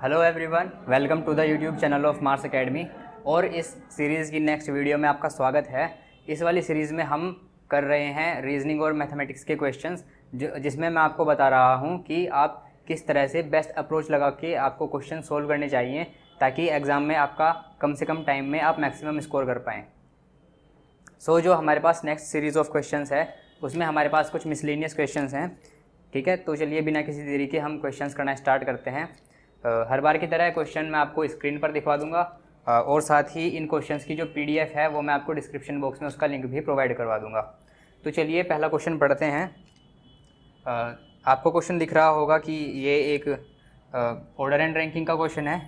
Hello everyone welcome to the YouTube channel of Mars academy और इस series की next video में आपका स्वागत है। इस वाली सीरीज़ में हम कर रहे हैं रीजनिंग और मैथमेटिक्स के क्वेश्चंस जिसमें मैं आपको बता रहा हूँ कि आप किस तरह से बेस्ट अप्रोच लगा के आपको क्वेश्चन सोल्व करने चाहिए ताकि एग्ज़ाम में आपका कम से कम टाइम में आप मैक्सिमम स्कोर कर पाएँ। सो so, जो हमारे पास नेक्स्ट सीरीज़ ऑफ़ क्वेश्चन है उसमें हमारे पास कुछ मिसलिनियस क्वेश्चन हैं। ठीक है? तो चलिए बिना किसी देरी के हम क्वेश्चंस करना स्टार्ट करते हैं। हर बार की तरह क्वेश्चन मैं आपको स्क्रीन पर दिखवा दूँगा। और साथ ही इन क्वेश्चंस की जो पीडीएफ है, वो मैं आपको डिस्क्रिप्शन बॉक्स में उसका लिंक भी प्रोवाइड करवा दूँगा। तो चलिए पहला क्वेश्चन पढ़ते हैं। आपको क्वेश्चन दिख रहा होगा कि ये एक ऑर्डर एंड रैंकिंग का क्वेश्चन है,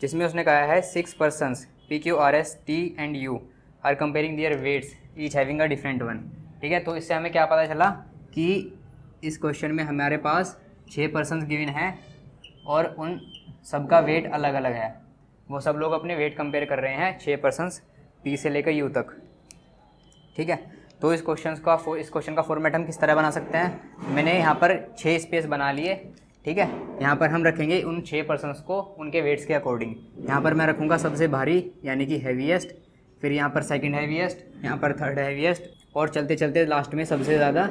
जिसमें उसने कहा है six persons P Q R S T and U are comparing their weights each having a different one ठीक है तो इससे हमें क्या पता चला कि इस क्वेश्चन में हमारे पास छः पर्सन गिवन हैं और उन सबका वेट अलग अलग है। वो सब लोग अपने वेट कंपेयर कर रहे हैं छः पर्सनस पी से लेकर यू तक। ठीक है? तो इस क्वेश्चन का इस क्वेश्चन का फॉर्मेट हम किस तरह बना सकते हैं? मैंने यहाँ पर छः स्पेस बना लिए। ठीक है? यहाँ पर हम रखेंगे उन छः पर्सनस को, उनके वेट्स के अकॉर्डिंग यहाँ पर मैं रखूँगा सबसे भारी, यानी कि हैवीएस्ट फिर यहाँ पर सेकंड हैवीएस्ट यहाँ पर थर्ड हैवीएस्ट और चलते चलते लास्ट में सबसे ज़्यादा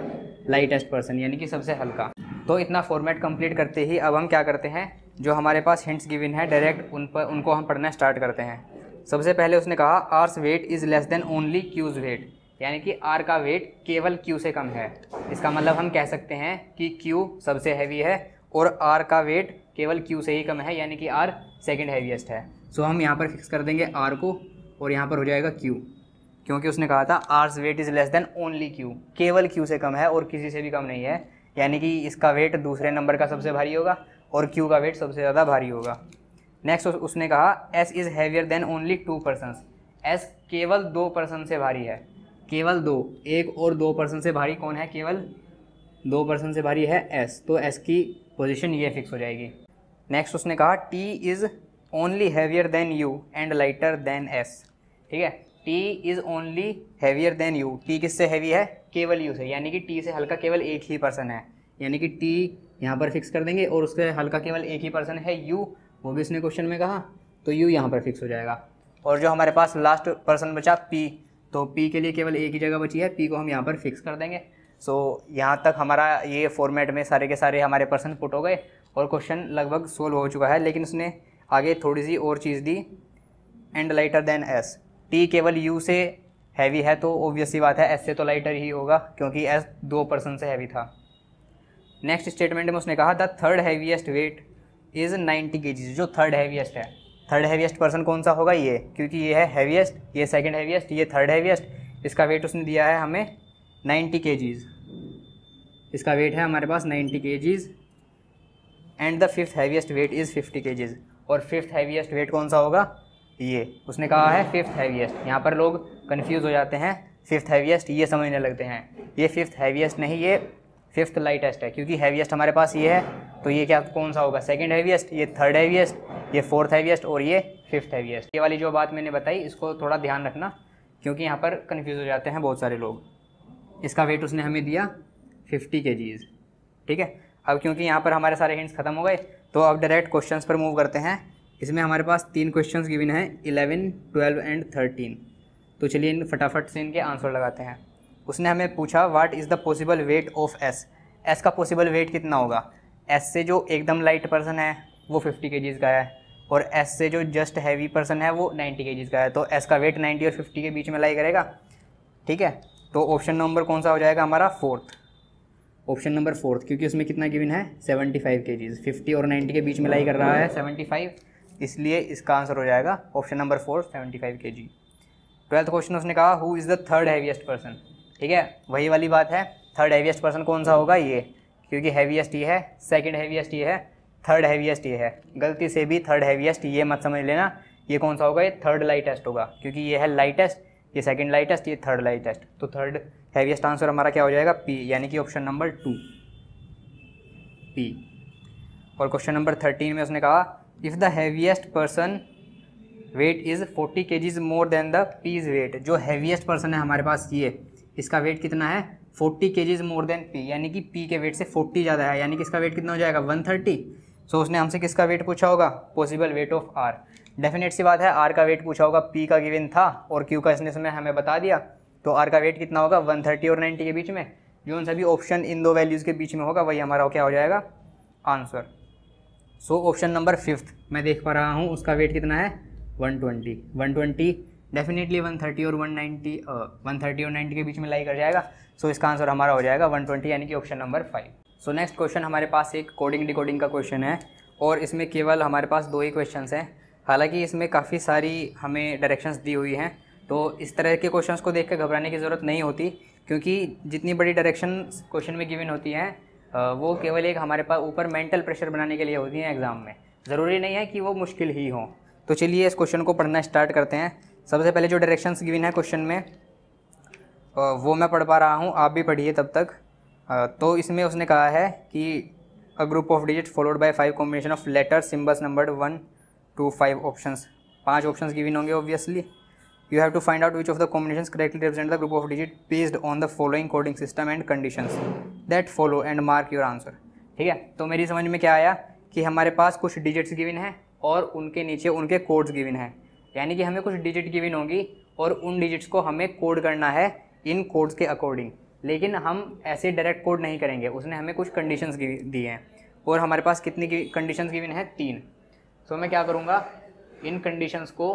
लाइटेस्ट पर्सन यानी कि सबसे हल्का। तो इतना फॉर्मेट कंप्लीट करते ही अब हम क्या करते हैं? जो हमारे पास हिंट्स गिविन है डायरेक्ट उन पर, उनको हम पढ़ना स्टार्ट करते हैं। सबसे पहले उसने कहा R's weight is less than only Q's weight यानी कि आर का वेट केवल क्यू से कम है। इसका मतलब हम कह सकते हैं कि क्यू सबसे हैवी है और आर का वेट केवल क्यू से ही कम है, यानी कि आर सेकेंड हैवीएस्ट है। सो हम यहाँ पर फिक्स कर देंगे आर को और यहाँ पर हो जाएगा क्यू क्योंकि उसने कहा था R's weight is less than only Q केवल क्यू से कम है और किसी से भी कम नहीं है। यानी कि इसका वेट दूसरे नंबर का सबसे भारी होगा। और क्यू का वेट सबसे ज़्यादा भारी होगा। नेक्स्ट उसने कहा S is heavier than only two person S केवल दो पर्सन से भारी है। केवल दो। एक और दो पर्सन से भारी कौन है? केवल दो पर्सन से भारी है एस तो एस की पोजिशन ये फिक्स हो जाएगी। नेक्स्ट उसने कहा T is only heavier than U and lighter than S ठीक है? T is only heavier than U T किससे हैवी है? केवल यू से, यानी कि टी से हल्का केवल एक ही पर्सन है। यानी कि टी यहाँ पर फिक्स कर देंगे और उससे हल्का केवल एक ही पर्सन है यू वो भी उसने क्वेश्चन में कहा तो यू यहाँ पर फिक्स हो जाएगा। और जो हमारे पास लास्ट पर्सन बचा पी तो पी के लिए केवल एक ही जगह बची है पी को हम यहाँ पर फिक्स कर देंगे। सो so, यहाँ तक हमारा ये फॉर्मेट में सारे के सारे हमारे पर्सन पुट हो गए और क्वेश्चन लगभग सोल्व हो चुका है लेकिन उसने आगे थोड़ी सी और चीज़ दी and lighter than S T केवल यू से हैवी है तो ऑब्वियसली बात है एस से तो लाइटर ही होगा क्योंकि एस दो पर्सन से हैवी था। नेक्स्ट स्टेटमेंट में उसने कहा the third heaviest weight is ninety के जो थर्ड हैवीएस्ट है। थर्ड हैवीएस्ट पर्सन कौन सा होगा ये? क्योंकि ये है हैवीएस्ट ये सेकंड हैवीएस्ट ये थर्ड हैवीएस्ट इसका वेट उसने दिया है हमें नाइन्टी के इसका वेट है हमारे पास ninety K and the fifth heaviest weight is fifty K और फिफ्थ हैवीएस्ट वेट कौन सा होगा? ये। उसने कहा है फिफ्थ हैवीएस्ट यहाँ पर लोग कन्फ्यूज़ हो जाते हैं। फिफ्थ हैवीएस्ट ये समझने लगते हैं। ये फिफ्थ हैवीएस्ट नहीं, ये फिफ्थ लाइटेस्ट है, क्योंकि हैवीएस्ट हमारे पास ये है तो ये क्या, कौन सा होगा? सेकंड हैवीएस्ट ये थर्ड हैवीएस्ट ये फोर्थ हैवीएस्ट और ये फिफ्थ हैवीएस्ट ये वाली जो बात मैंने बताई, इसको थोड़ा ध्यान रखना, क्योंकि यहाँ पर कन्फ्यूज़ हो जाते हैं बहुत सारे लोग। इसका वेट उसने हमें दिया फिफ्टी के ठीक है? अब क्योंकि यहाँ पर हमारे सारे हिंट्स ख़त्म हो गए तो अब डायरेक्ट क्वेश्चन पर मूव करते हैं। इसमें हमारे पास तीन क्वेश्चंस गिवन हैं इलेवन ट्वेल्व एंड थर्टीन तो चलिए इन फटाफट से इनके आंसर लगाते हैं। उसने हमें पूछा what is the possible weight of S S का पॉसिबल वेट कितना होगा? एस से जो एकदम लाइट पर्सन है, वो फिफ्टी के का है। और एस से जो जस्ट हैवी पर्सन है, वो नाइन्टी के का है। तो एस का वेट नाइन्टी और फिफ्टी के बीच में लाई करेगा। ठीक है? तो ऑप्शन नंबर कौन सा हो जाएगा? हमारा फोर्थ ऑप्शन नंबर फोर्थ क्योंकि उसमें कितना गिवन है? सेवेंटी फाइव के जीज फिफ्टी और नाइन्टी के बीच में लाई कर रहा है। सेवेंटी फाइव इसलिए इसका आंसर हो जाएगा option number four seventy five K G twelfth question उसने कहा who is the third heaviest person ठीक है? वही वाली बात है। थर्ड हैवीएस्ट पर्सन कौन सा होगा ये? क्योंकि हैवीएस्ट ये है सेकंड हैवीएस्ट ये है थर्ड हैवीएस्ट ये है। गलती से भी थर्ड हैवीएस्ट ये मत समझ लेना। ये कौन सा होगा? ये थर्ड लाइटेस्ट होगा। क्योंकि ये है लाइटेस्ट ये सेकंड लाइटेस्ट ये थर्ड लाइटेस्ट तो थर्ड हैवीएस्ट आंसर हमारा क्या हो जाएगा? पी यानी कि ऑप्शन नंबर टू पी और क्वेश्चन नंबर थर्टीन में उसने कहा if the heaviest person weight is forty K more than the P's weight जो हैवीएस्ट पर्सन है हमारे पास, ये। इसका वेट कितना है? फोर्टी के जीज मोर देन पी यानी कि पी के वेट से फोर्टी ज़्यादा है यानी कि इसका वेट कितना हो जाएगा? वन थर्टी सो so, उसने हमसे किसका वेट पूछा होगा? Possible weight of R definite सी बात है आर का वेट पूछा होगा पी का गिवन था और क्यू का इसने समय हमें बता दिया। तो आर का वेट कितना होगा? 130 और 90 के बीच में। जो उन सभी ऑप्शन इन दो वैल्यूज़ के बीच में होगा वही हमारा क्या हो जाएगा? Answer so option number fifth मैं देख पा रहा हूँ उसका वेट कितना है? 120 120 डेफिनेटली 130 और 190 130 और 90 के बीच में लाई कर जाएगा। सो so, इसका आंसर हमारा हो जाएगा 120 यानी कि option number five so next question हमारे पास एक कोडिंग डिकोडिंग का क्वेश्चन है और इसमें केवल हमारे पास दो ही क्वेश्चन हैं। हालाँकि इसमें काफ़ी सारी हमें डायरेक्शंस दी हुई हैं तो इस तरह के क्वेश्चंस को देख कर घबराने की ज़रूरत नहीं होती क्योंकि जितनी बड़ी डायरेक्शन क्वेश्चन में गिवन होती हैं वो केवल एक हमारे पास ऊपर मेंटल प्रेशर बनाने के लिए होती हैं एग्ज़ाम में। ज़रूरी नहीं है कि वो मुश्किल ही हो। तो चलिए इस क्वेश्चन को पढ़ना स्टार्ट करते हैं। सबसे पहले जो डायरेक्शंस गिवन है क्वेश्चन में वो मैं पढ़ पा रहा हूँ, आप भी पढ़िए तब तक। तो इसमें उसने कहा है कि a group of digit followed by five combination of letter symbols number one two five options पाँच ऑप्शंस गिवन होंगे obviously you have to find out which of the combination correctly represent the group of digit based on the following coding system and condition that follow and mark your answer ठीक है? तो मेरी समझ में क्या आया कि हमारे पास कुछ डिजिट्स गिवन हैं और उनके नीचे उनके कोड्स गिवन हैं। यानी कि हमें कुछ डिजिट गिवन होंगी और उन डिजिट्स को हमें कोड करना है इन कोड्स के अकॉर्डिंग लेकिन हम ऐसे डायरेक्ट कोड नहीं करेंगे। उसने हमें कुछ कंडीशंस दी हैं। और हमारे पास कितनी कंडीशंस गिवन है? तीन। तो मैं क्या करूँगा? इन कंडीशंस को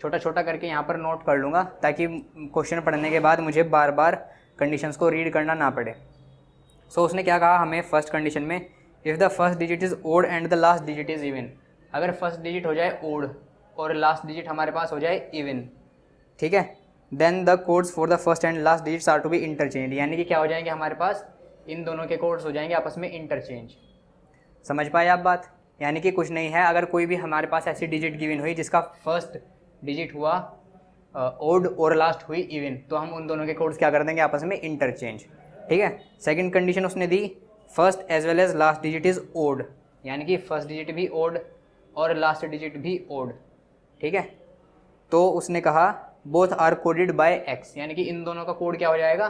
छोटा छोटा करके यहाँ पर नोट कर लूँगा ताकि क्वेश्चन पढ़ने के बाद मुझे बार बार कंडीशंस को रीड करना ना पड़े। सो so, उसने क्या कहा? हमें फ़र्स्ट कंडीशन में if the first digit is odd and the last digit is even अगर फ़र्स्ट डिजिट हो जाए ओड और लास्ट डिजिट हमारे पास हो जाए इवन ठीक है? Then the codes for the first and last digits are to be interchange यानी कि क्या हो जाएँगे हमारे पास? इन दोनों के कोड्स हो जाएँगे आपस में इंटरचेंज समझ पाए आप बात? यानी कि कुछ नहीं है, अगर कोई भी हमारे पास ऐसी डिजिट गिवन हुई जिसका फ़र्स्ट डिजिट हुआ ओड और लास्ट हुई इवन तो हम उन दोनों के कोड्स क्या कर देंगे? आपस में इंटरचेंज ठीक है? सेकंड कंडीशन उसने दी first as well as last digit is odd यानी कि फ़र्स्ट डिजिट भी ओड और लास्ट डिजिट भी ओड ठीक है? तो उसने कहा both are coded by X यानी कि इन दोनों का कोड क्या हो जाएगा?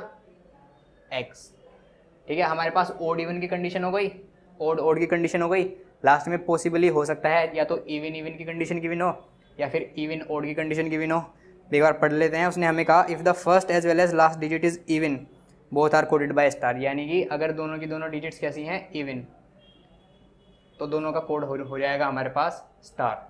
एक्स ठीक है? हमारे पास ओड इवन की कंडीशन हो गई। ओड ओड की कंडीशन हो गई। लास्ट में पॉसिबली हो सकता है या तो इवन इवन की कंडीशन गिवन हो या फिर इवन ओड की कंडीशन गिवन हो एक बार पढ़ लेते हैं। उसने हमें कहा if the first as well as last digit is even both are coded by star यानी कि अगर दोनों की दोनों डिजिट्स कैसी हैं इवन तो दोनों का कोड हो, हो जाएगा हमारे पास स्टार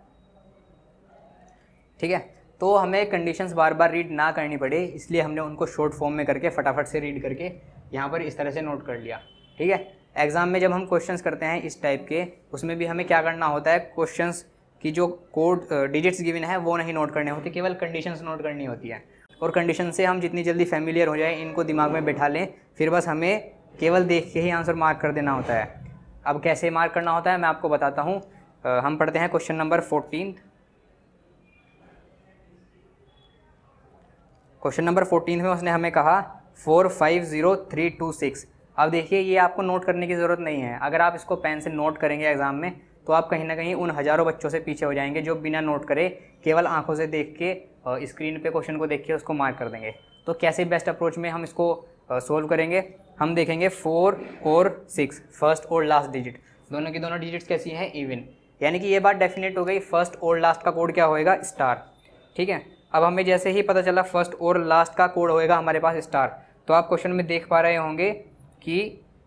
ठीक है? तो हमें कंडीशंस बार बार रीड ना करनी पड़े, इसलिए हमने उनको शॉर्ट फॉर्म में करके फटाफट से रीड करके यहाँ पर इस तरह से नोट कर लिया। ठीक है? एग्ज़ाम में जब हम क्वेश्चंस करते हैं इस टाइप के, उसमें भी हमें क्या करना होता है? क्वेश्चंस की जो कोड डिजिट्स गिवन है, वो नहीं नोट करने होती, केवल कंडीशंस नोट करनी होती है। और कंडीशन से हम जितनी जल्दी फेमिलियर हो जाए, इनको दिमाग में बैठा लें, फिर बस हमें केवल देख के ही आंसर मार्क कर देना होता है। अब कैसे मार्क करना होता है, मैं आपको बताता हूँ। हम पढ़ते हैं question number fourteen question number fourteen में उसने हमें कहा four five zero three two six अब देखिए, ये आपको नोट करने की ज़रूरत नहीं है। अगर आप इसको पेन से नोट करेंगे एग्ज़ाम में तो आप कहीं ना कहीं उन हज़ारों बच्चों से पीछे हो जाएँगे जो बिना नोट करे केवल आँखों से देख के स्क्रीन पे क्वेश्चन को देख के उसको मार्क कर देंगे। तो कैसे बेस्ट अप्रोच में हम इसको सोल्व करेंगे? हम देखेंगे फोर और सिक्स फ़र्स्ट और लास्ट डिजिट दोनों की दोनों डिजिट्स कैसी हैं? इवन यानी कि ये बात डेफिनेट हो गई फ़र्स्ट और लास्ट का कोड क्या होएगा? स्टार ठीक है? अब हमें जैसे ही पता चला फ़र्स्ट और लास्ट का कोड होएगा हमारे पास स्टार तो आप क्वेश्चन में देख पा रहे होंगे कि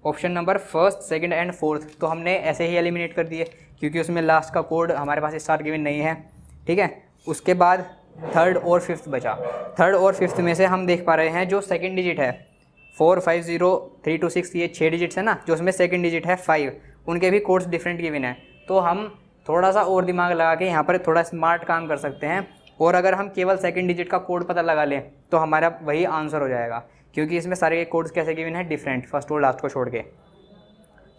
option number first second and fourth तो हमने ऐसे ही एलिमिनेट कर दिए, क्योंकि उसमें लास्ट का कोड हमारे पास स्टार गिवन नहीं है, ठीक है? उसके बाद थर्ड और फिफ्थ बचा। थर्ड और फिफ्थ में से हम देख पा रहे हैं जो सेकेंड डिजिट है। Four five zero three two six ये छः डिजिट्स है ना, जो उसमें सेकेंड डिजिट है फाइव उनके भी कोड्स डिफरेंट गिवन है। तो हम थोड़ा सा और दिमाग लगा के यहाँ पर थोड़ा स्मार्ट काम कर सकते हैं। और अगर हम केवल सेकंड डिजिट का कोड पता लगा लें तो हमारा वही आंसर हो जाएगा क्योंकि इसमें सारे कोड्स कैसे गिवन है? डिफरेंट फ़र्स्ट और लास्ट को छोड़ के।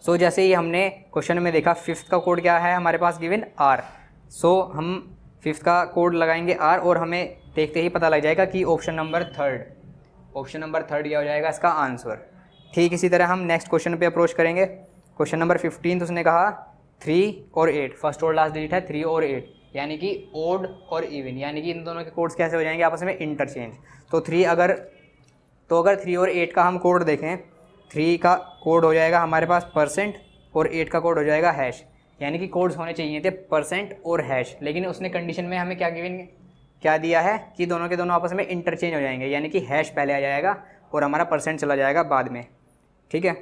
सो so, जैसे ही हमने क्वेश्चन में देखा फिफ्थ का कोड क्या है हमारे पास गिवन आर सो हम फिफ्थ का कोड लगाएँगे आर और हमें देखते ही पता लग जाएगा कि option number third option number third क्या हो जाएगा इसका आंसर ठीक इसी तरह हम नेक्स्ट क्वेश्चन पे अप्रोच करेंगे। क्वेश्चन नंबर फिफ्टीन उसने कहा थ्री और एट फ़र्स्ट और लास्ट डिजिट है थ्री और एट यानी कि ओड और इवन, यानी कि इन दोनों के कोड्स कैसे हो जाएँगे, आपस में इंटरचेंज तो थ्री अगर तो अगर थ्री और एट का हम कोड देखें थ्री का कोड हो जाएगा हमारे पास परसेंट और एट का कोड हो जाएगा हैश यानी कि कोड्स होने चाहिए थे परसेंट और हैश लेकिन उसने कंडीशन में हमें क्या गिवन क्या दिया है कि दोनों के दोनों आपस में इंटरचेंज हो जाएँगे. यानी कि हैश पहले आ जाएगा और हमारा परसेंट चला जाएगा बाद में. ठीक है?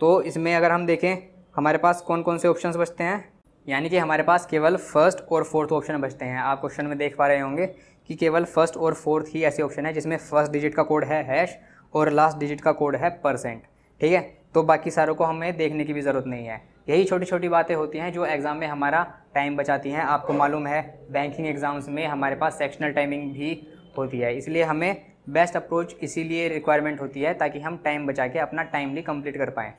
तो इसमें अगर हम देखें, हमारे पास कौन कौन से ऑप्शंस बचते हैं? यानी कि हमारे पास केवल फ़र्स्ट और फोर्थ ऑप्शन बचते हैं। आप क्वेश्चन में देख पा रहे होंगे कि केवल फ़र्स्ट और फोर्थ ही ऐसे ऑप्शन है जिसमें फ़र्स्ट डिजिट का कोड है हैश और लास्ट डिजिट का कोड है परसेंट ठीक है? तो बाकी सारों को हमें देखने की भी ज़रूरत नहीं है। यही छोटी छोटी बातें होती हैं जो एग्ज़ाम में हमारा टाइम बचाती हैं। आपको मालूम है बैंकिंग एग्ज़ाम्स में हमारे पास सेक्शनल टाइमिंग भी होती है। इसलिए हमें बेस्ट अप्रोच इसीलिए रिक्वायरमेंट होती है ताकि हम टाइम बचा के अपना टाइमली कंप्लीट कर पाएँ।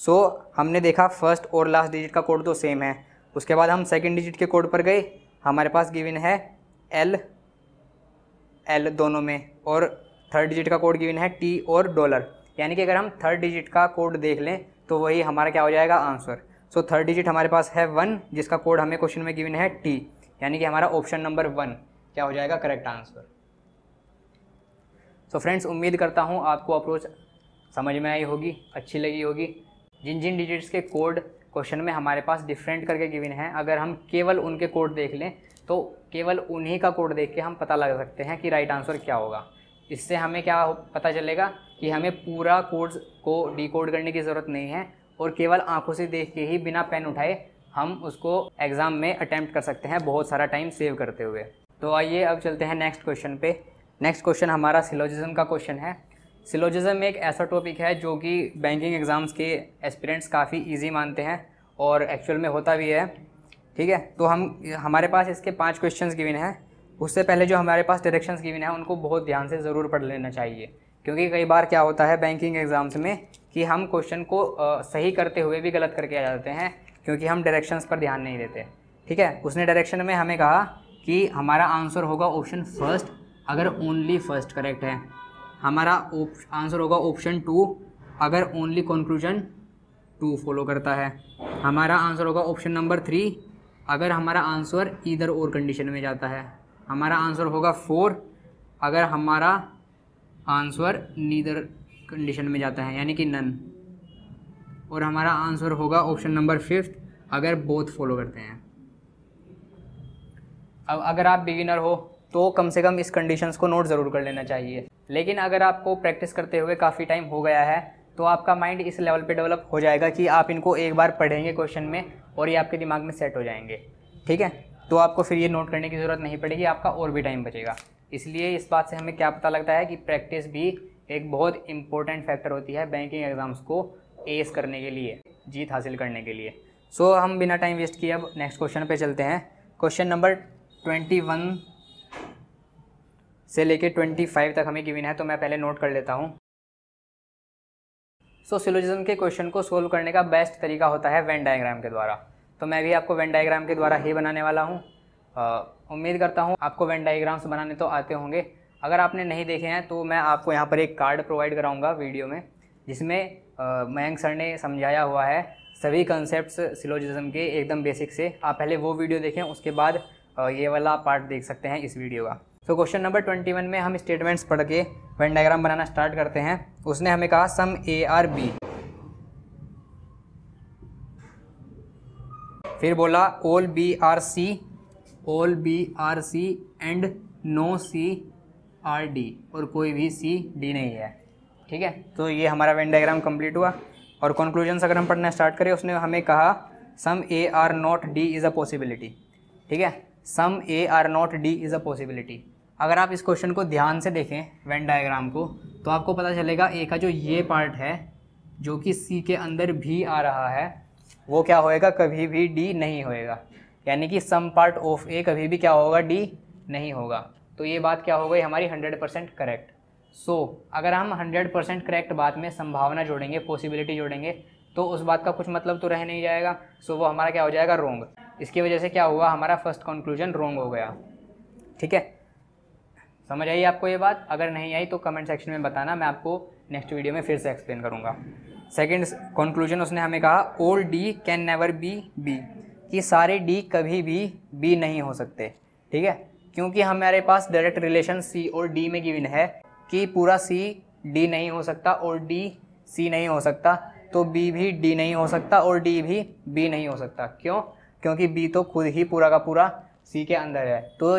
सो so, हमने देखा फ़र्स्ट और लास्ट डिजिट का कोड तो सेम है। उसके बाद हम सेकेंड डिजिट के कोड पर गए। हमारे पास गिवन है एल एल दोनों में और थर्ड डिजिट का कोड गिवन है टी और डॉलर यानी कि अगर हम थर्ड डिजिट का कोड देख लें तो वही हमारा क्या हो जाएगा आंसर सो थर्ड डिजिट हमारे पास है वन जिसका कोड हमें क्वेश्चन में गिवन है टी यानी कि हमारा ऑप्शन नंबर वन क्या हो जाएगा? करेक्ट आंसर सो फ्रेंड्स उम्मीद करता हूँ आपको अप्रोच समझ में आई होगी, अच्छी लगी होगी। जिन जिन डिजिट्स के कोड क्वेश्चन में हमारे पास डिफरेंट करके गिवन है। अगर हम केवल उनके कोड देख लें तो केवल उन्हीं का कोड देख के हम पता लगा सकते हैं कि राइट आंसर क्या होगा। इससे हमें क्या पता चलेगा कि हमें पूरा कोड्स को डिकोड करने की ज़रूरत नहीं है और केवल आँखों से देख के ही बिना पेन उठाए हम उसको एग्ज़ाम में अटैम्प्ट कर सकते हैं बहुत सारा टाइम सेव करते हुए। तो आइए अब चलते हैं नेक्स्ट क्वेश्चन पे। नेक्स्ट क्वेश्चन हमारा सिलोजिज्म का क्वेश्चन है। सिलोजिज्म एक ऐसा टॉपिक है जो कि बैंकिंग एग्ज़ाम्स के एस्पिरेंट्स काफ़ी ईजी मानते हैं और एक्चुअल में होता भी है। ठीक है? तो हम, हमारे पास इसके पाँच क्वेश्चन गिवन हैं। उससे पहले जो हमारे पास डायरेक्शंस गिवन है, उनको बहुत ध्यान से ज़रूर पढ़ लेना चाहिए। क्योंकि कई बार क्या होता है बैंकिंग एग्ज़ाम्स में कि हम क्वेश्चन को सही करते हुए भी गलत करके आ जाते हैं, क्योंकि हम डायरेक्शंस पर ध्यान नहीं देते। ठीक है? उसने डायरेक्शन में हमें कहा कि हमारा आंसर होगा ऑप्शन फ़र्स्ट अगर ओनली फ़र्स्ट करेक्ट है। हमारा आंसर होगा ऑप्शन टू अगर ओनली कंक्लूजन टू फॉलो करता है। हमारा आंसर होगा ऑप्शन नंबर थ्री अगर हमारा आंसर इधर और कंडीशन में जाता है। हमारा आंसर होगा फोर अगर हमारा आंसर नीदर कंडीशन में जाता है, यानी कि नन और हमारा आंसर होगा ऑप्शन नंबर फिफ्थ अगर बोथ फॉलो करते हैं। अब अगर आप बिगिनर हो तो कम से कम इस कंडीशंस को नोट ज़रूर कर लेना चाहिए। लेकिन अगर आपको प्रैक्टिस करते हुए काफ़ी टाइम हो गया है तो आपका माइंड इस लेवल पे डेवलप हो जाएगा कि आप इनको एक बार पढ़ेंगे क्वेश्चन में और ये आपके दिमाग में सेट हो जाएँगे। ठीक है? तो आपको फिर ये नोट करने की ज़रूरत नहीं पड़ेगी आपका और भी टाइम बचेगा। इसलिए इस बात से हमें क्या पता लगता है कि प्रैक्टिस भी एक बहुत इंपॉर्टेंट फैक्टर होती है बैंकिंग एग्ज़ाम्स को एस करने के लिए जीत हासिल करने के लिए। सो so, हम बिना टाइम वेस्ट किए अब नेक्स्ट क्वेश्चन पे चलते हैं। क्वेश्चन नंबर ट्वेंटी वन से लेके ट्वेंटी फाइव तक हमें गिवन है तो मैं पहले नोट कर लेता हूँ। सो so, सिलोजिज्म के क्वेश्चन को सोल्व करने का बेस्ट तरीका होता है वेन डायग्राम के द्वारा। तो मैं भी आपको वेन डायग्राम के द्वारा ही बनाने वाला हूँ। उम्मीद करता हूँ आपको वेन डायग्राम्स बनाने तो आते होंगे। अगर आपने नहीं देखे हैं तो मैं आपको यहाँ पर एक कार्ड प्रोवाइड कराऊँगा वीडियो में जिसमें मयंक सर ने समझाया हुआ है सभी कंसेप्ट सिलोजिज्म के एकदम बेसिक से। आप पहले वो वीडियो देखें उसके बाद ये वाला पार्ट देख सकते हैं इस वीडियो का। तो क्वेश्चन नंबर ट्वेंटी वन में हम स्टेटमेंट्स पढ़ के वेन डायग्राम बनाना स्टार्ट करते हैं। उसने हमें कहा सम ए आर बी फिर बोला ओल B are C all B are C and no C are D और कोई भी सी डी नहीं है। ठीक है? तो ये हमारा वेन डायग्राम कंप्लीट हुआ। और कंक्लूजन्स अगर हम पढ़ना स्टार्ट करें, उसने हमें कहा some A are not D is a possibility ठीक है? Some A are not D is a possibility अगर आप इस क्वेश्चन को ध्यान से देखें वेन डायग्राम को तो आपको पता चलेगा ए का जो ये पार्ट है, जो कि सी के अंदर भी आ रहा है, वो क्या होएगा? कभी भी डी नहीं होएगा। यानी कि सम पार्ट ऑफ़ ए कभी भी क्या होगा? डी नहीं होगा। तो ये बात क्या हो गई? हमारी हंड्रेड परसेंट करेक्ट सो अगर हम हंड्रेड परसेंट करेक्ट बात में संभावना जोड़ेंगे पॉसिबिलिटी जोड़ेंगे तो उस बात का कुछ मतलब तो रह नहीं जाएगा। सो वो हमारा क्या हो जाएगा? रोंग इसकी वजह से क्या हुआ? हमारा फ़र्स्ट कंक्लूजन रोंग हो गया। ठीक है? समझ आई आपको ये बात? अगर नहीं आई तो कमेंट सेक्शन में बताना, मैं आपको नेक्स्ट वीडियो में फिर से एक्सप्लेन करूँगा। सेकेंड कंक्लूजन उसने हमें कहा all D can never be B कि सारे डी कभी भी बी नहीं हो सकते, ठीक है? क्योंकि हमारे पास डायरेक्ट रिलेशन सी और डी में गिवन है कि पूरा सी डी नहीं हो सकता और डी सी नहीं हो सकता तो बी भी डी नहीं हो सकता और डी भी बी नहीं हो सकता। क्यों? क्योंकि बी तो खुद ही पूरा का पूरा सी के अंदर है। तो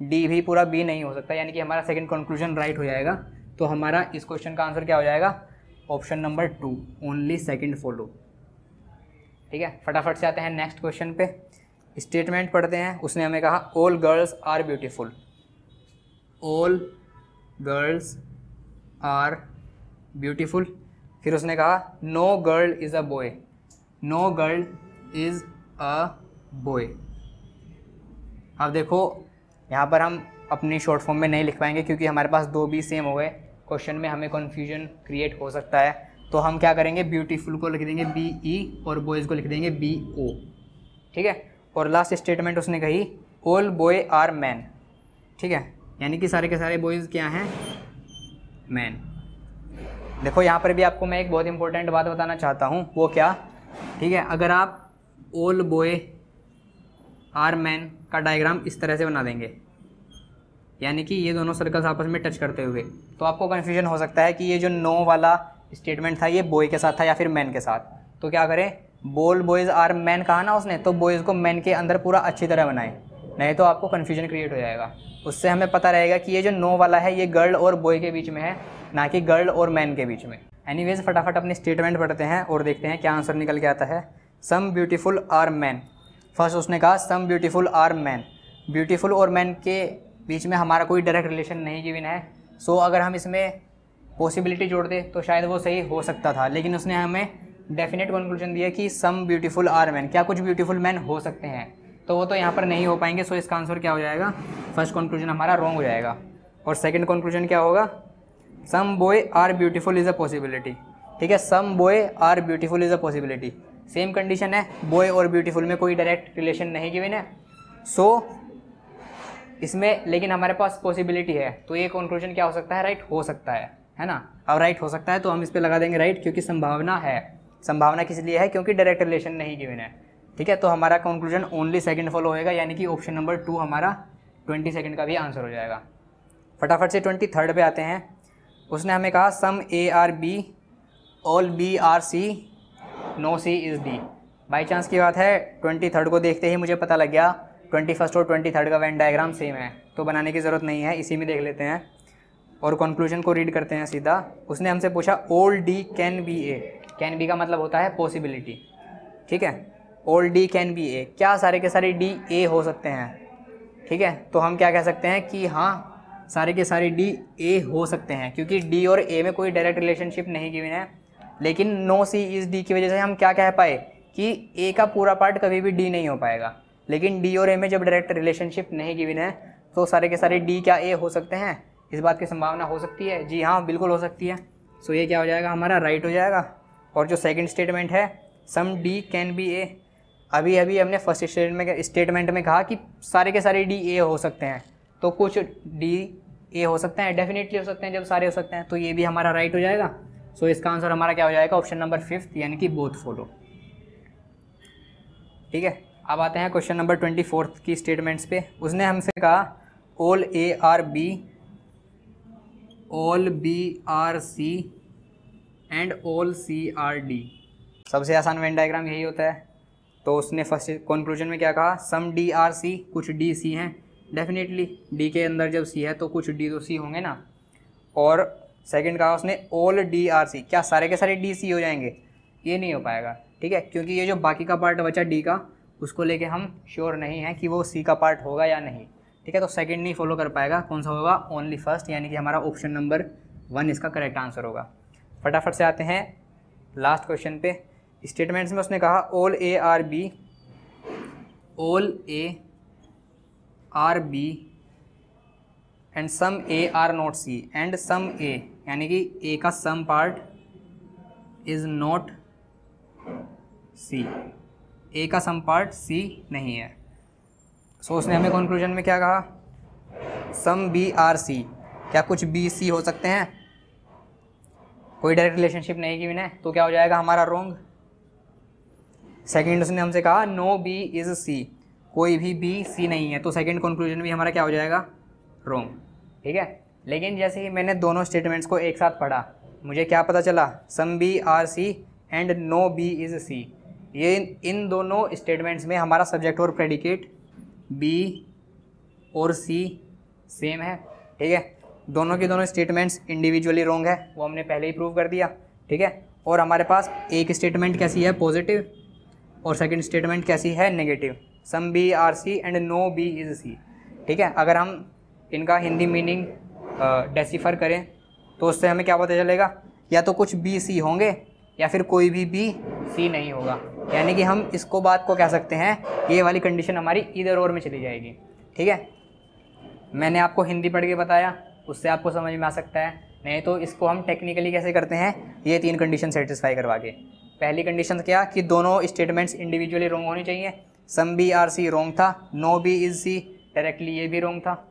डी भी पूरा बी नहीं हो सकता, यानी कि हमारा सेकंड कंक्लूजन राइट हो जाएगा। तो हमारा इस क्वेश्चन का आंसर क्या हो जाएगा? Option number two only second follow ठीक है? फटाफट से आते हैं नेक्स्ट क्वेश्चन पे। स्टेटमेंट पढ़ते हैं। उसने हमें कहा all girls are beautiful all girls are beautiful फिर उसने कहा no girl is a boy no girl is a boy अब देखो यहाँ पर हम अपनी शॉर्ट फॉर्म में नहीं लिख पाएँगे क्योंकि हमारे पास दो भी सेम हो गए। क्वेश्चन में हमें कन्फ्यूज़न क्रिएट हो सकता है। तो हम क्या करेंगे? ब्यूटीफुल को लिख देंगे बी ई और बॉयज़ को लिख देंगे बी ओ ठीक है? और लास्ट स्टेटमेंट उसने कही ऑल बॉय आर मैन ठीक है? यानी कि सारे के सारे बॉयज़ क्या हैं? मैन देखो, यहाँ पर भी आपको मैं एक बहुत इंपॉर्टेंट बात बताना चाहता हूँ। वो क्या? ठीक है? अगर आप ऑल बॉय आर मैन का डायग्राम इस तरह से बना देंगे। यानी कि ये दोनों सर्कल्स आपस में टच करते हुए। तो आपको कन्फ्यूज़न हो सकता है कि ये जो नो वाला स्टेटमेंट था, ये बॉय के साथ था या फिर मैन के साथ। तो क्या करें? बोल बॉयज़ आर मैन कहा ना उसने? तो बॉयज़ को मैन के अंदर पूरा अच्छी तरह बनाए। नहीं तो आपको कन्फ्यूज़न क्रिएट हो जाएगा। उससे हमें पता रहेगा कि ये जो नो वाला है, ये गर्ल और बॉय के बीच में है, ना कि गर्ल और मैन के बीच में। एनीवेज फटाफट अपनी स्टेटमेंट पढ़ते हैं और देखते हैं क्या आंसर निकल के आता है। Some beautiful are man first उसने कहा some beautiful are man. Beautiful और मैन के बीच में हमारा कोई डायरेक्ट रिलेशन नहीं गिवन है। सो so, अगर हम इसमें पॉसिबिलिटी जोड़ दे तो शायद वो सही हो सकता था। लेकिन उसने हमें डेफिनेट कंक्लूजन दिया कि सम ब्यूटीफुल आर मैन। क्या कुछ ब्यूटीफुल मैन हो सकते हैं? तो वो तो यहाँ पर नहीं हो पाएँगे। सो इसका आंसर क्या हो जाएगा? फ़र्स्ट कंक्लूजन हमारा रॉन्ग हो जाएगा। और सेकंड कंक्लूजन क्या होगा? Some boy are beautiful is a possibility. ठीक है some boy are beautiful is a possibility. Same condition है. बॉय और ब्यूटीफुल में कोई डायरेक्ट रिलेशन नहीं गिवन है. सो so, इसमें लेकिन हमारे पास पॉसिबिलिटी है. तो ये कंक्लूजन क्या हो सकता है? राइट हो सकता है. है ना? अब राइट हो सकता है तो हम इस पर लगा देंगे राइट क्योंकि संभावना है. संभावना किस लिए है? क्योंकि डायरेक्ट रिलेशन नहीं गिवन है. ठीक है? तो हमारा कंक्लूजन ओनली सेकंड फॉलो होएगा यानी कि ऑप्शन नंबर टू हमारा ट्वेंटी सेकंड का भी आंसर हो जाएगा. फटाफट से ट्वेंटी थर्ड पे आते हैं. उसने हमें कहा some A are B all B are C no C is D. By chance की बात है, ट्वेंटी थर्ड को देखते ही मुझे पता लग गया, ट्वेंटी फ़र्स्ट और ट्वेंटी थर्ड का वैन डायग्राम सेम है तो बनाने की ज़रूरत नहीं है, इसी में देख लेते हैं। और कंक्लूजन को रीड करते हैं सीधा। उसने हमसे पूछा all D can be A can be का मतलब होता है पॉसिबिलिटी ठीक है? ओल डी कैन बी ए क्या सारे के सारे डी ए हो सकते हैं? ठीक है? तो हम क्या कह सकते हैं कि हाँ सारे के सारे डी ए हो सकते हैं, क्योंकि डी और ए में कोई डायरेक्ट रिलेशनशिप नहीं गिवन है। लेकिन नो सी इज़ डी की वजह से हम क्या कह पाए कि ए का पूरा पार्ट कभी भी डी नहीं हो पाएगा। लेकिन डी और ए में जब डायरेक्ट रिलेशनशिप नहीं गिवन है तो सारे के सारे डी क्या ए हो सकते हैं? इस बात की संभावना हो सकती है। जी हाँ बिल्कुल हो सकती है। सो ये क्या हो जाएगा? हमारा राइट हो जाएगा। और जो सेकंड स्टेटमेंट है some D can be A अभी अभी हमने फ़र्स्ट स्टेटमेंट स्टेटमेंट में कहा कि सारे के सारे डी ए हो सकते हैं। तो कुछ डी ए हो सकते हैं डेफिनेटली हो सकते हैं, जब सारे हो सकते हैं तो ये भी हमारा राइट हो जाएगा। सो so, इसका आंसर हमारा क्या हो जाएगा? ऑप्शन नंबर फिफ्थ यानी कि बोथ फॉलो ठीक है? अब आते हैं क्वेश्चन नंबर ट्वेंटी फोर्थ की स्टेटमेंट्स पे. उसने हमसे कहा all A are B all B are C and all C are D सबसे आसान वेन डायग्राम यही होता है. तो उसने फ़र्स्ट कंक्लूजन में क्या कहा? सम डी आर सी कुछ डी सी हैं. डेफिनेटली डी के अंदर जब सी है तो कुछ डी तो सी होंगे ना. और सेकंड कहा उसने ऑल डी आर सी क्या सारे के सारे डी सी हो जाएँगे? ये नहीं हो पाएगा, ठीक है? क्योंकि ये जो बाकी का पार्ट बचा डी का, उसको लेके हम श्योर नहीं हैं कि वो सी का पार्ट होगा या नहीं, ठीक है? तो सेकंड नहीं फॉलो कर पाएगा। कौन सा होगा? ओनली फ़र्स्ट यानी कि हमारा ऑप्शन नंबर वन इसका करेक्ट आंसर होगा। फटाफट से आते हैं लास्ट क्वेश्चन पे। स्टेटमेंट्स में उसने कहा all A are B all A are B and some A are not C and some A यानी कि ए का some part is not C A का सम पार्ट सी नहीं है. सो so, उसने हमें कंक्लूजन में क्या कहा? सम बी आर सी क्या कुछ बी सी हो सकते हैं? कोई डायरेक्ट रिलेशनशिप नहीं की है तो क्या हो जाएगा हमारा रोंग सेकेंड उसने हमसे कहा नो बी इज़ सी कोई भी बी सी नहीं है. तो सेकेंड कंक्लूजन भी हमारा क्या हो जाएगा? रोंग ठीक है? लेकिन जैसे ही मैंने दोनों स्टेटमेंट्स को एक साथ पढ़ा, मुझे क्या पता चला? Some B are C and no B is C ये इन दोनों स्टेटमेंट्स में हमारा सब्जेक्ट और प्रेडिकेट बी और सी सेम है, ठीक है? दोनों के दोनों स्टेटमेंट्स इंडिविजुअली रॉन्ग है, वो हमने पहले ही प्रूव कर दिया, ठीक है? और हमारे पास एक स्टेटमेंट कैसी है? पॉजिटिव और सेकंड स्टेटमेंट कैसी है? Negative some B are C and no B is C ठीक है? अगर हम इनका हिंदी मीनिंग डेसीफर करें तो उससे हमें क्या पता चलेगा? या तो कुछ बी सी होंगे, या फिर कोई भी बी सी नहीं होगा। यानी कि हम इसको बात को कह सकते हैं, ये वाली कंडीशन हमारी इधर और में चली जाएगी। ठीक है? मैंने आपको हिंदी पढ़ के बताया, उससे आपको समझ में आ सकता है। नहीं तो इसको हम टेक्निकली कैसे करते हैं? ये तीन कंडीशन सेटिस्फाई करवा के। पहली कंडीशन क्या? कि दोनों स्टेटमेंट्स इंडिविजुअली रॉन्ग होनी चाहिए। Some B are C wrong था no B is C directly ये भी रॉन्ग था।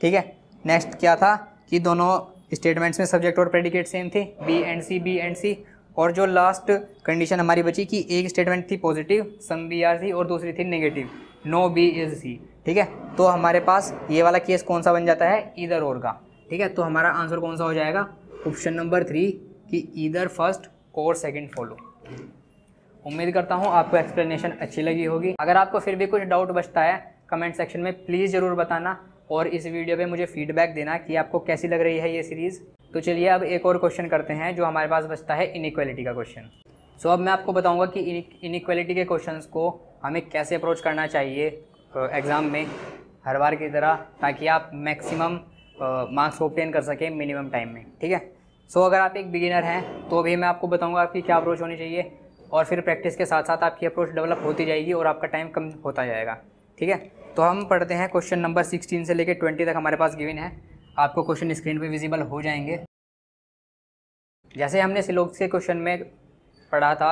ठीक है? नेक्स्ट क्या था? कि दोनों स्टेटमेंट्स में सब्जेक्ट और प्रेडिकेट सेम थे B and C B and C और जो लास्ट कंडीशन हमारी बची कि एक स्टेटमेंट थी positive some B are C और दूसरी थी negative no B is C ठीक है? तो हमारे पास ये वाला केस कौन सा बन जाता है? इधर और का। ठीक है? तो हमारा आंसर कौन सा हो जाएगा? ऑप्शन नंबर थ्री कि इधर फ़र्स्ट और सेकंड फॉलो उम्मीद करता हूँ आपको एक्सप्लेनेशन अच्छी लगी होगी। अगर आपको फिर भी कुछ डाउट बचता है कमेंट सेक्शन में प्लीज़ ज़रूर बताना। और इस वीडियो पे मुझे फीडबैक देना कि आपको कैसी लग रही है ये सीरीज़ तो चलिए अब एक और क्वेश्चन करते हैं जो हमारे पास बचता है इनक्वालिटी का क्वेश्चन सो अब मैं आपको बताऊँगा कि इनक्वालिटी के क्वेश्चंस को हमें कैसे अप्रोच करना चाहिए एग्ज़ाम में हर बार की तरह ताकि आप मैक्सिमम मार्क्स ऑप्टेन कर सकें मिनिमम टाइम में ठीक है? सो so, अगर आप एक बिगिनर हैं तो भी मैं आपको बताऊँगा आपकी क्या अप्रोच होनी चाहिए और फिर प्रैक्टिस के साथ साथ आपकी अप्रोच डेवलप होती जाएगी और आपका टाइम कम होता जाएगा ठीक है? तो हम पढ़ते हैं क्वेश्चन नंबर सिक्सटीन से लेकर ट्वेंटी तक हमारे पास गिवन है। आपको क्वेश्चन स्क्रीन पर विजिबल हो जाएँगे। जैसे हमने सिलोक्स के क्वेश्चन में पढ़ा था,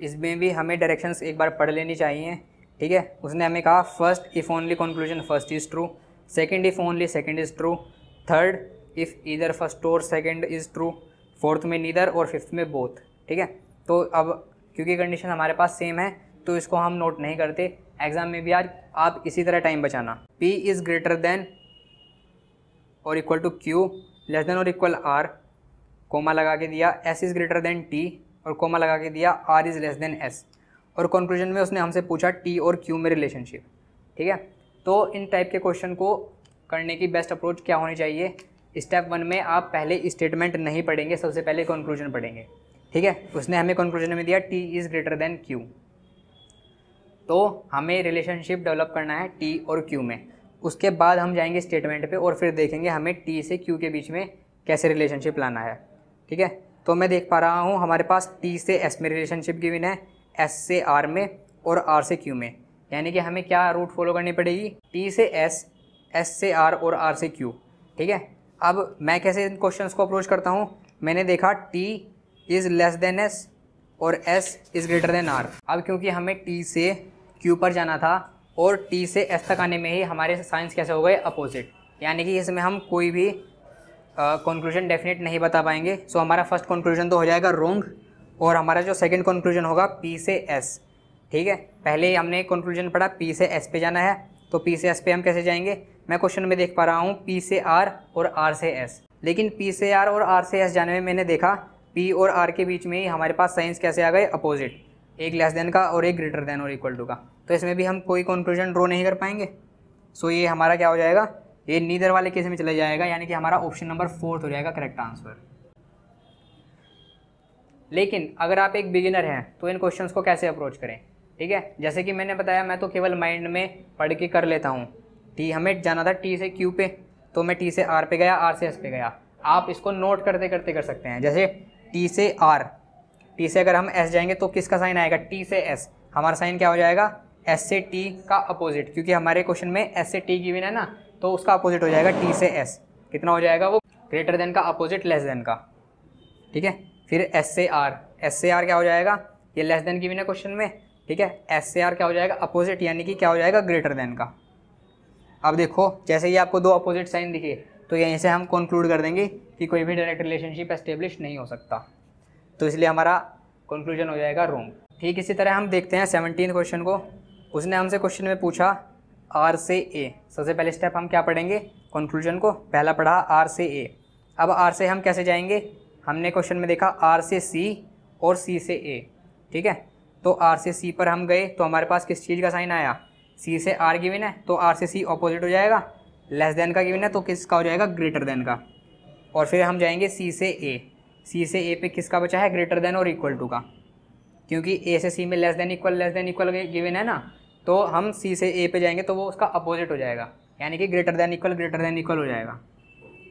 इसमें भी हमें डायरेक्शंस एक बार पढ़ लेनी चाहिए, ठीक है? उसने हमें कहा first if only conclusion first is true second if only second is true third if either first और सेकंड इज़ ट्रू फोर्थ में नीदर और फिफ्थ में बोथ ठीक है? तो अब, क्योंकि कंडीशन हमारे पास सेम है तो इसको हम नोट नहीं करते। एग्ज़ाम में भी आज आप इसी तरह टाइम बचाना। P इज़ ग्रेटर देन और equal to Q less than और इक्वल R कोमा लगा के दिया। S is greater than T और कोमा लगा के दिया। R is less than S और कंक्लूजन में उसने हमसे पूछा T और Q में रिलेशनशिप ठीक है? तो इन टाइप के क्वेश्चन को करने की बेस्ट अप्रोच क्या होनी चाहिए? स्टेप वन में आप पहले स्टेटमेंट नहीं पढ़ेंगे, सबसे पहले कंक्लूजन पढ़ेंगे। ठीक है? उसने हमें कंक्लूजन में दिया T is greater than Q तो हमें रिलेशनशिप डेवलप करना है टी और क्यू में। उसके बाद हम जाएँगे स्टेटमेंट पे और फिर देखेंगे हमें टी से क्यू के बीच में कैसे रिलेशनशिप लाना है। ठीक है? तो मैं देख पा रहा हूँ हमारे पास टी से एस में रिलेशनशिप गिवन है एस से आर में और आर से क्यू में। यानी कि हमें क्या रूट फॉलो करनी पड़ेगी? टी से एस एस से आर और आर से क्यू ठीक है? अब मैं कैसे इन क्वेश्चंस को अप्रोच करता हूँ? मैंने देखा T is less than S और S is greater than R अब क्योंकि हमें टी से क्यू पर जाना था और टी से एस तक आने में ही हमारे साइंस कैसे हो गए? अपोजिट यानी कि इसमें हम कोई भी कंक्लूजन डेफिनेट नहीं बता पाएँगे। सो हमारा फ़र्स्ट कंक्लूजन तो हो जाएगा रोंग और हमारा जो सेकंड कंक्लूजन होगा पी से एस ठीक है? पहले ही हमने कंक्लूजन पढ़ा पी से एस पे जाना है। तो पी से एस पे हम कैसे जाएँगे? मैं क्वेश्चन में देख पा रहा हूँ पी से आर और आर से एस लेकिन पी से आर और आर से एस जाने में मैंने देखा पी और आर के बीच में ही हमारे पास साइंस कैसे आ गए? अपोजिट एक लेस देन का और एक ग्रेटर देन और इक्वल टू का। तो इसमें भी हम कोई कंक्लूजन ड्रॉ नहीं कर पाएँगे। सो ये हमारा क्या हो जाएगा? ये नीदर वाले केस में चला जाएगा, यानी कि हमारा ऑप्शन नंबर फोर्थ हो जाएगा करेक्ट आंसर लेकिन अगर आप एक बिगिनर हैं तो इन क्वेश्चंस को कैसे अप्रोच करें? ठीक है? जैसे कि मैंने बताया, मैं तो केवल माइंड में पढ़ के कर लेता हूँ। टी हमें जाना था टी से क्यू पे तो मैं टी से आर पे गया आर से एस पे गया। आप इसको नोट करते करते कर सकते हैं। जैसे टी से आर टी से अगर हम एस जाएँगे तो किसका साइन आएगा? टी से एस हमारा साइन क्या हो जाएगा? एस से टी का अपोजिट क्योंकि हमारे क्वेश्चन में एस से टी गिवन है ना तो उसका अपोजिट हो जाएगा टी से एस कितना हो जाएगा वो? ग्रेटर देन का अपोजिट लेस देन का. ठीक है? फिर एस से आर एस से आर क्या हो जाएगा? ये लेस देन गिवन है क्वेश्चन में. ठीक है? एस से आर क्या हो जाएगा? अपोजिट यानी कि क्या हो जाएगा? ग्रेटर देन का. अब देखो, जैसे ही आपको दो अपोजिट साइन दिखे तो यहीं से हम कंक्लूड कर देंगे कि कोई भी डायरेक्ट रिलेशनशिप एस्टेब्लिश नहीं हो सकता. तो इसलिए हमारा कंक्लूजन हो जाएगा रोंग ठीक, इसी तरह हम देखते हैं सेवनटीन क्वेश्चन को. उसने हमसे क्वेश्चन में पूछा आर से ए सबसे पहले स्टेप हम क्या पढ़ेंगे? कंक्लूजन को. पहला पढ़ा आर से ए अब आर से हम कैसे जाएँगे? हमने क्वेश्चन में देखा आर से सी और सी से ए ठीक है? तो आर से सी पर हम गए तो हमारे पास किस चीज़ का साइन आया? सी से आर गिविन है तो आर से सी ऑपोजिट हो जाएगा. लेस देन का गिविन है तो किसका हो जाएगा? ग्रेटर देन का. और फिर हम जाएँगे सी से ए सी से ए पे किसका बचा है? ग्रेटर देन और इक्वल टू का। क्योंकि ए से सी में less than equal less than equal given है ना तो हम सी से ए पे जाएँगे तो वो उसका अपोजिट हो जाएगा। यानी कि greater than equal greater than equal हो जाएगा।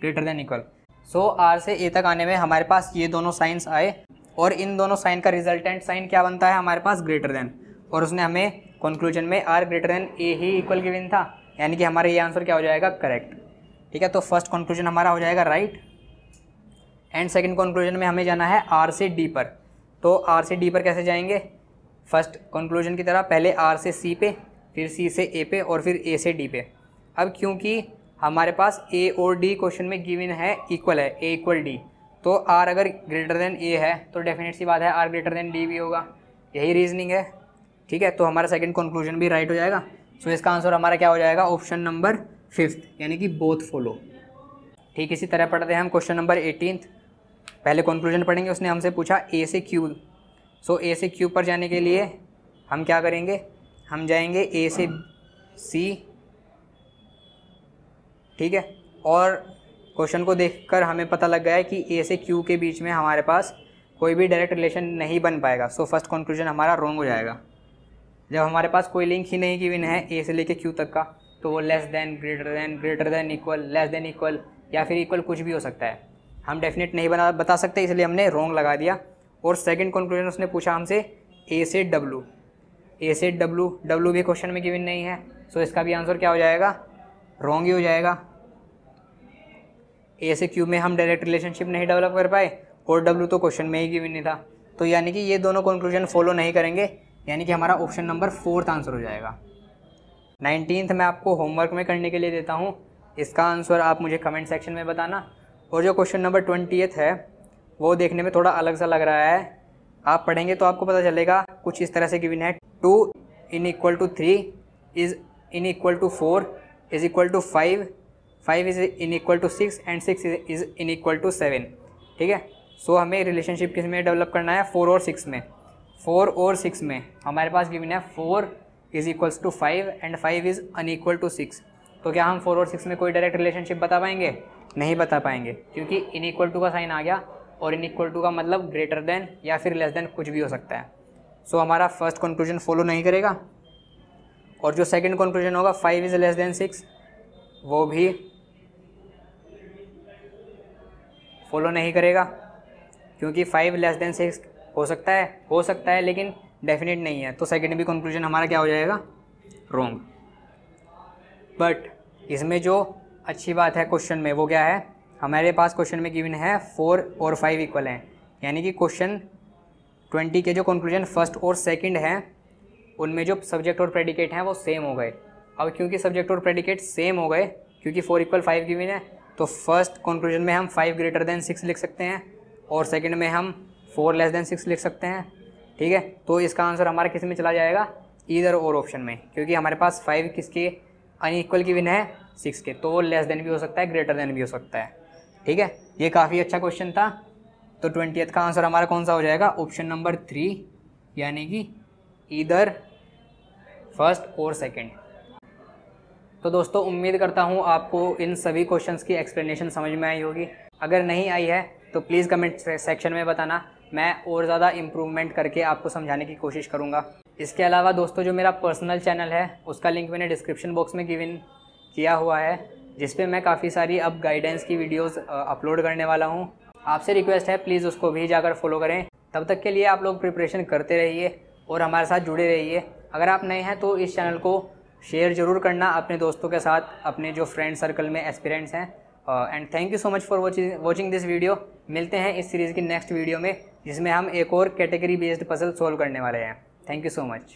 Greater than equal so R से ए तक आने में हमारे पास ये दोनों साइंस आए, और इन दोनों साइन का रिजल्टेंट साइन क्या बनता है? हमारे पास ग्रेटर देन और उसने हमें कंक्लूजन में आर ग्रेटर देन ए ही इक्वल गिवन था। यानी कि हमारा ये आंसर क्या हो जाएगा? करेक्ट ठीक है तो फ़र्स्ट कंक्लूजन हमारा हो जाएगा राइट एंड सेकंड कंक्लूजन में हमें जाना है आर से डी पर। तो आर से डी पर कैसे जाएँगे? फ़र्स्ट कंक्लूजन की तरह पहले आर से सी पे, फिर सी से ए पे और फिर ए से डी पे। अब क्योंकि हमारे पास ए और डी क्वेश्चन में गिवन है इक्वल है ए इक्वल डी तो आर अगर ग्रेटर देन ए है तो डेफिनेट सी बात है आर ग्रेटर देन डी भी होगा। यही रीजनिंग है। ठीक है तो हमारा सेकंड कंक्लूजन भी राइट हो जाएगा। सो इसका आंसर हमारा क्या हो जाएगा? ऑप्शन नंबर फिफ्थ यानी कि बोथ फॉलो ठीक, इसी तरह पढ़ते हैं हम क्वेश्चन नंबर एटीनथ पहले कंक्लूजन पढ़ेंगे, उसने हमसे पूछा ए से क्यू सो ए से क्यू पर जाने के लिए हम क्या करेंगे? हम जाएँगे ए से सी ठीक है? और क्वेश्चन को देखकर हमें पता लग गया है कि ए से क्यू के बीच में हमारे पास कोई भी डायरेक्ट रिलेशन नहीं बन पाएगा। सो फ़र्स्ट कंक्लूजन हमारा रॉन्ग हो जाएगा। जब हमारे पास कोई लिंक ही नहीं गिवन है ए से लेके क्यू तक का तो वो less than greater than greater than equal less than equal या फिर इक्वल कुछ भी हो सकता है। हम डेफिनेट नहीं बना, बता सकते, इसलिए हमने रॉन्ग लगा दिया। और सेकंड कंक्लूजन उसने पूछा हमसे ए से डब्लू ए से डब्लू डब्लू भी क्वेश्चन में गिवन नहीं है। सो इसका भी आंसर क्या हो जाएगा? रॉन्ग ही हो जाएगा। ए से क्यू में हम डायरेक्ट रिलेशनशिप नहीं डेवलप कर पाए, और डब्लू तो क्वेश्चन में ही गिवन नहीं था। तो यानी कि ये दोनों कंक्लूजन फॉलो नहीं करेंगे, यानी कि हमारा ऑप्शन नंबर फोर्थ आंसर हो जाएगा। नाइनटीन्थ मैं आपको होमवर्क में करने के लिए देता हूँ। इसका आंसर आप मुझे कमेंट सेक्शन में बताना। और जो क्वेश्चन नंबर ट्वेंटी है वो देखने में थोड़ा अलग सा लग रहा है। आप पढ़ेंगे तो आपको पता चलेगा कुछ इस तरह से गिवन है। Two unequal to three is unequal to four is equal to five five is unequal to six and six is unequal to seven. ठीक है? सो so, हमें रिलेशनशिप किसमें डेवलप करना है? फोर और सिक्स में। फोर और सिक्स में हमारे पास गिवन है four is equals to five and five is unequal to six तो क्या हम फोर और सिक्स में कोई डायरेक्ट रिलेशनशिप बता पाएँगे? नहीं बता पाएँगे क्योंकि इन इक्वल टू का साइन आ गया और इन इक्वल टू का मतलब ग्रेटर देन या फिर लेस देन कुछ भी हो सकता है। सो so, हमारा फ़र्स्ट कंक्लूजन फॉलो नहीं करेगा और जो सेकंड कंक्लूजन होगा five is less than six वो भी फॉलो नहीं करेगा क्योंकि फाइव लेस देन सिक्स हो सकता है हो सकता है लेकिन डेफिनेट नहीं है। तो सेकेंड भी कंक्लूजन हमारा क्या हो जाएगा? रॉन्ग बट इसमें जो अच्छी बात है क्वेश्चन में, वो क्या है? हमारे पास क्वेश्चन में गिवन है फोर और फाइव इक्वल हैं। यानी कि क्वेश्चन ट्वेंटी के जो कंक्लूजन फ़र्स्ट और सेकंड हैं, उनमें जो सब्जेक्ट और प्रेडिकेट हैं, वो सेम हो गए। अब क्योंकि सब्जेक्ट और प्रेडिकेट सेम हो गए, क्योंकि फोर इक्वल फाइव गिवन है तो फ़र्स्ट कंक्लूजन में हम फाइव ग्रेटर देन सिक्स लिख सकते हैं और सेकेंड में हम फोर लेस देन सिक्स लिख सकते हैं। ठीक है? तो इसका आंसर हमारा किसमें चला जाएगा? इधर और ऑप्शन में, क्योंकि हमारे पास फाइव किसके अनइक्वल की विन है? सिक्स के तो वो लेस देन भी हो सकता है ग्रेटर देन भी हो सकता है। ठीक है? ये काफ़ी अच्छा क्वेश्चन था। तो ट्वेंटी का आंसर हमारा कौन सा हो जाएगा? ऑप्शन नंबर थ्री यानी कि इधर फ़र्स्ट और सेकेंड तो दोस्तों, उम्मीद करता हूँ आपको इन सभी क्वेश्चंस की एक्सप्लेनेशन समझ में आई होगी। अगर नहीं आई है तो प्लीज़ कमेंट सेक्शन में बताना। मैं और ज़्यादा इम्प्रूवमेंट करके आपको समझाने की कोशिश करूँगा। इसके अलावा दोस्तों, जो मेरा पर्सनल चैनल है, उसका लिंक मैंने डिस्क्रिप्शन बॉक्स में गिवन किया हुआ है, जिस पे मैं काफ़ी सारी अब गाइडेंस की वीडियोस अपलोड करने वाला हूँ। आपसे रिक्वेस्ट है प्लीज़ उसको भी जाकर फॉलो करें। तब तक के लिए आप लोग प्रिपरेशन करते रहिए और हमारे साथ जुड़े रहिए। अगर आप नए हैं तो इस चैनल को शेयर ज़रूर करना अपने दोस्तों के साथ, अपने जो फ्रेंड सर्कल में एस्पिरेंट्स हैं। And thank you so much for watching this video मिलते हैं इस सीरीज़ की नेक्स्ट वीडियो में, जिसमें हम एक और कैटेगरी बेस्ड पजल सॉल्व करने वाले हैं। Thank you so much